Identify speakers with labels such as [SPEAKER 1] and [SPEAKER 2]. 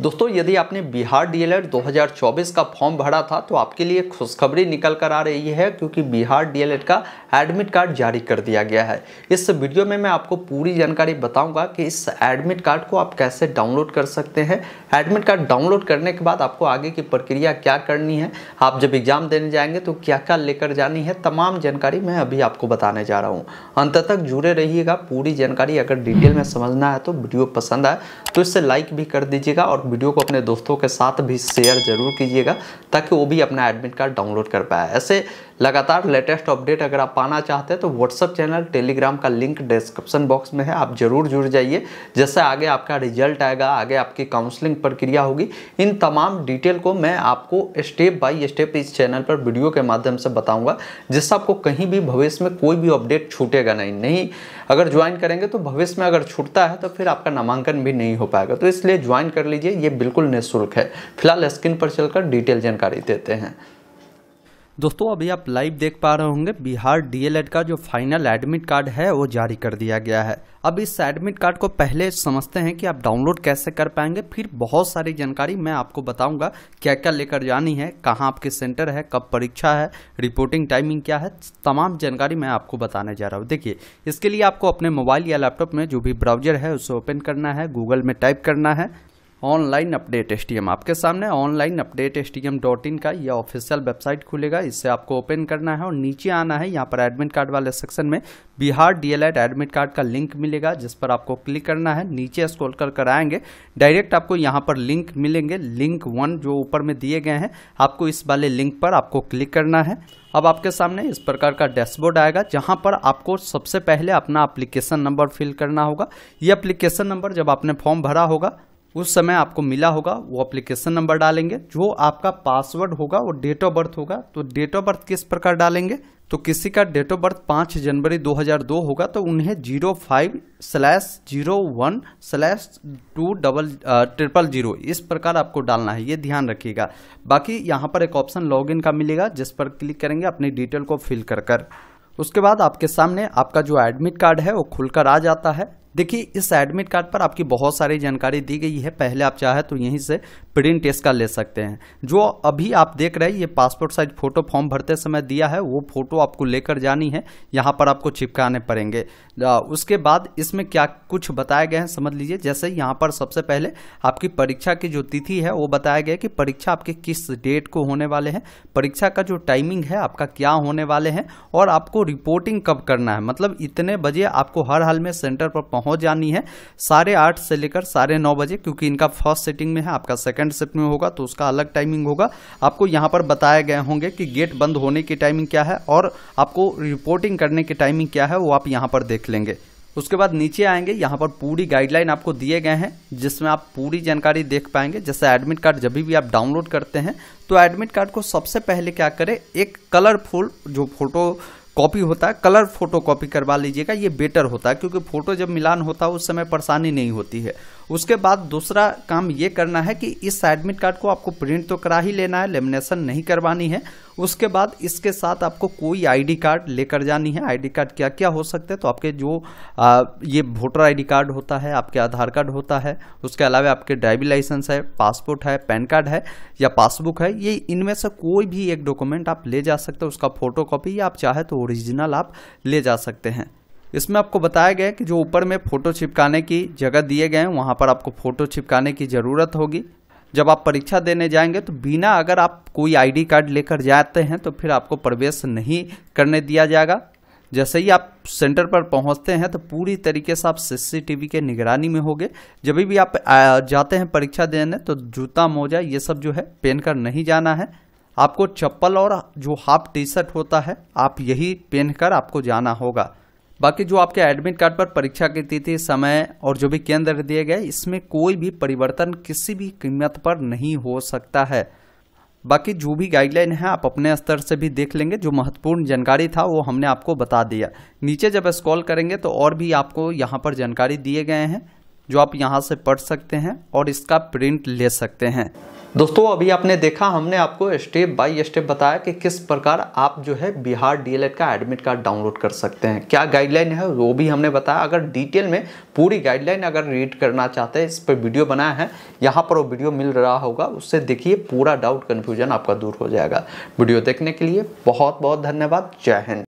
[SPEAKER 1] दोस्तों, यदि आपने बिहार डीएलएड 2024 का फॉर्म भरा था तो आपके लिए खुशखबरी निकल कर आ रही है क्योंकि बिहार डीएलएड का एडमिट कार्ड जारी कर दिया गया है। इस वीडियो में मैं आपको पूरी जानकारी बताऊँगा कि इस एडमिट कार्ड को आप कैसे डाउनलोड कर सकते हैं। एडमिट कार्ड डाउनलोड करने के बाद आपको आगे की प्रक्रिया क्या करनी है, आप जब एग्ज़ाम देने जाएँगे तो क्या क्या लेकर जानी है, तमाम जानकारी मैं अभी आपको बताने जा रहा हूँ। अंत तक जुड़े रहिएगा, पूरी जानकारी अगर डिटेल में समझना है तो वीडियो पसंद आए तो इससे लाइक भी कर दीजिएगा और वीडियो को अपने दोस्तों के साथ भी शेयर ज़रूर कीजिएगा। ताकि वो भी अपना एडमिट कार्ड डाउनलोड कर पाए। ऐसे लगातार लेटेस्ट अपडेट अगर आप पाना चाहते हैं तो व्हाट्सअप चैनल टेलीग्राम का लिंक डिस्क्रिप्शन बॉक्स में है। आप ज़रूर जुड़ जाइए जैसे आगे आपका रिज़ल्ट आएगा, आगे आपकी काउंसलिंग प्रक्रिया होगी। इन तमाम डिटेल को मैं आपको स्टेप बाय स्टेप इस चैनल पर वीडियो के माध्यम से बताऊँगा, जिससे आपको कहीं भी भविष्य में कोई भी अपडेट छूटेगा नहीं। नहीं, अगर ज्वाइन करेंगे तो भविष्य में अगर छूटता है तो फिर आपका नामांकन भी नहीं हो पाएगा। तो इसलिए ज्वाइन कर लीजिए, ये बिल्कुल निःशुल्क है। फ़िलहाल स्क्रीन पर चलकर डिटेल जानकारी देते हैं।
[SPEAKER 2] दोस्तों, अभी आप लाइव देख पा रहे होंगे, बिहार डीएलएड का जो फाइनल एडमिट कार्ड है, वो जारी कर दिया गया है। अब इस एडमिट कार्ड को पहले समझते हैं कि आप डाउनलोड कैसे कर पाएँगे। फिर बहुत सारी जानकारी मैं आपको बताऊँगा क्या क्या लेकर जानी है, कहाँ आपके सेंटर है, कब परीक्षा है रिपोर्टिंग टाइमिंग क्या है, तमाम जानकारी मैं आपको बताने जा रहा हूँ। देखिए, इसके लिए आपको अपने मोबाइल या लैपटॉप में जो भी ब्राउज़र है, उसे ओपन करना है गूगल में टाइप करना है। ऑनलाइन अपडेट एसटीएम आपके सामने, online update STM dot in का यह ऑफिशियल वेबसाइट खुलेगा। इससे आपको ओपन करना है और नीचे आना है, यहाँ पर एडमिट कार्ड वाले सेक्शन में बिहार डीएलएड एडमिट कार्ड का लिंक मिलेगा, जिस पर आपको क्लिक करना है। नीचे स्क्रॉल कर कर आएँगे, डायरेक्ट आपको यहाँ पर लिंक मिलेंगे। लिंक वन जो ऊपर में दिए गए हैं, आपको इस वाले लिंक पर आपको क्लिक करना है। अब आपके सामने इस प्रकार का डैशबोर्ड आएगा, जहाँ पर आपको सबसे पहले अपना एप्लीकेशन नंबर फिल करना होगा। ये एप्लीकेशन नंबर जब आपने फॉर्म भरा होगा उस समय आपको मिला होगा, वो एप्लीकेशन नंबर डालेंगे। जो आपका पासवर्ड होगा, वो डेट ऑफ़ बर्थ होगा। तो डेट ऑफ़ बर्थ किस प्रकार डालेंगे? तो किसी का डेट ऑफ़ बर्थ पाँच जनवरी 2002 होगा तो उन्हें zero five slash zero one slash two double triple zero, इस प्रकार आपको डालना है। ये ध्यान रखिएगा। बाकी यहाँ पर एक ऑप्शन लॉगिन का मिलेगा, जिस पर क्लिक करेंगे, अपनी डिटेल को फिल कर कर। उसके बाद आपके सामने आपका जो एडमिट कार्ड है, वो खुलकर आ जाता है। देखिए, इस एडमिट कार्ड पर आपकी बहुत सारी जानकारी दी गई है। पहले आप चाहे तो यहीं से प्रिंट का ले सकते हैं। जो अभी आप देख रहे हैं, ये पासपोर्ट साइज़ फ़ोटो फॉर्म भरते समय दिया है, वो फ़ोटो आपको लेकर जानी है। यहाँ पर आपको चिपकाने पड़ेंगे। उसके बाद इसमें क्या कुछ बताए गए हैं, समझ लीजिए। जैसे यहाँ पर सबसे पहले आपकी परीक्षा की जो तिथि है, वो बताया गया कि परीक्षा आपके किस डेट को होने वाले हैं। परीक्षा का जो टाइमिंग है, आपका क्या होने वाले हैं और आपको रिपोर्टिंग कब करना है। मतलब इतने बजे आपको हर हाल में सेंटर पर पहुँच जानी है। साढ़े आठ से लेकर साढ़े नौ बजे, क्योंकि इनका फ़र्स्ट सेटिंग में है, आपका सेकंड शिफ्ट में होगा तो उसका अलग टाइमिंग होगा। आपको यहाँ पर बताए गए होंगे कि गेट बंद होने की टाइमिंग क्या है, और आपको रिपोर्टिंग करने की टाइमिंग क्या है, वो आप यहाँ पर देख लेंगे। उसके बाद नीचे आएँगे, यहाँ पर पूरी गाइडलाइन आपको दिए गए हैं, जिसमें आप पूरी जानकारी देख पाएँगे। जैसे एडमिट कार्ड जब भी आप डाउनलोड करते हैं तो एडमिट कार्ड को सबसे पहले क्या करें, एक कलरफुल जो फ़ोटो कॉपी होता है कलर फ़ोटो कॉपी करवा लीजिएगा, ये बेटर होता है, क्योंकि फ़ोटो जब मिलान होता है, उस समय परेशानी नहीं होती है। उसके बाद दूसरा काम ये करना है कि इस एडमिट कार्ड को आपको प्रिंट तो करा ही लेना है लेमिनेशन नहीं करवानी है। उसके बाद इसके साथ आपको कोई आईडी कार्ड लेकर जानी है। आईडी कार्ड क्या क्या हो सकते हैं? तो आपके जो आ, ये वोटर आईडी कार्ड होता है आपके आधार कार्ड होता है उसके अलावा आपके ड्राइविंग लाइसेंस है पासपोर्ट है पैन कार्ड है या पासबुक है ये इनमें से कोई भी एक डॉक्यूमेंट आप ले जा सकते हैं उसका फ़ोटो कॉपी या आप चाहे तो ओरिजिनल आप ले जा सकते हैं। इसमें आपको बताया गया कि जो ऊपर में फ़ोटो चिपकाने की जगह दिए गए हैं, वहाँ पर आपको फ़ोटो चिपकाने की ज़रूरत होगी। जब आप परीक्षा देने जाएँगे तो बिना अगर आप कोई आईडी कार्ड लेकर जाते हैं तो फिर आपको प्रवेश नहीं करने दिया जाएगा। जैसे ही आप सेंटर पर पहुँचते हैं तो पूरी तरीके से आप सीसीटीवी के निगरानी में होंगे। जब भी आप जाते हैं परीक्षा देने तो जूता, मोजा, ये सब जो है, पहन कर नहीं जाना है। आपको चप्पल और जो हाफ़ टी शर्ट होता है, आप यही पहनकर आपको जाना होगा। बाकी जो आपके एडमिट कार्ड पर परीक्षा की तिथि, समय और जो भी केंद्र दिए गए, इसमें कोई भी परिवर्तन किसी भी कीमत पर नहीं हो सकता है। बाकी जो भी गाइडलाइन है, आप अपने स्तर से भी देख लेंगे। जो महत्वपूर्ण जानकारी था, वो हमने आपको बता दिया। नीचे जब स्क्रॉल करेंगे तो और भी आपको यहाँ पर जानकारी दिए गए हैं। जो आप यहाँ से पढ़ सकते हैं और इसका प्रिंट ले सकते हैं।
[SPEAKER 1] दोस्तों, अभी आपने देखा, हमने आपको स्टेप बाय स्टेप बताया कि किस प्रकार आप जो है बिहार डीएलएड का एडमिट कार्ड डाउनलोड कर सकते हैं। क्या गाइडलाइन है? वो भी हमने बताया। अगर डिटेल में पूरी गाइडलाइन अगर रीड करना चाहते हैं, इस पर वीडियो बनाया है, यहाँ पर वो वीडियो मिल रहा होगा, उससे देखिए पूरा डाउट कन्फ्यूज़न आपका दूर हो जाएगा। वीडियो देखने के लिए बहुत बहुत धन्यवाद। जय हिंद।